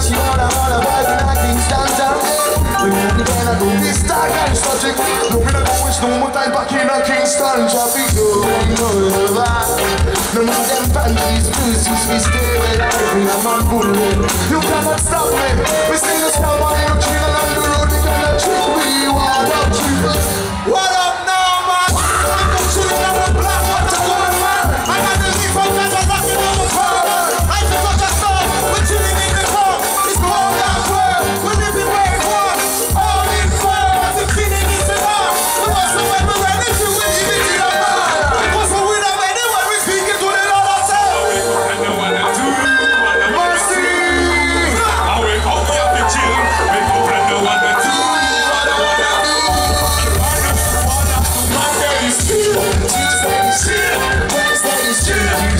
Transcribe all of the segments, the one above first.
she all about in a Kingston town. We move the pen and do this dark and static. No no go waste no more time back in a Kingston traffic. The vibe. None of them panties, pussies, we stay where I bring a man way. You cannot stop me.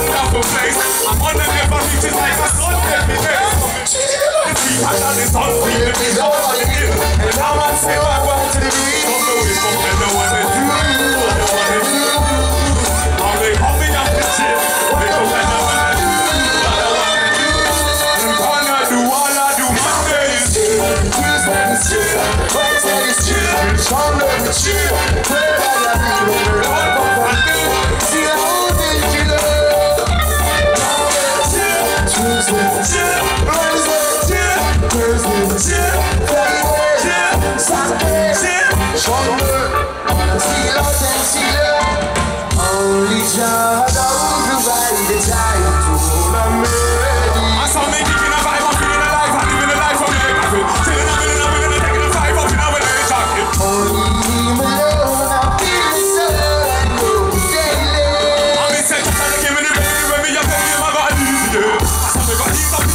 I'm on the never reaches like a sun every day. The sea under the sun, feel it is all I give. And I want to me, no one do. I don't wanna do. And I do. I don't wanna do. I'm gonna do all I do. Monday is Tuesday Something got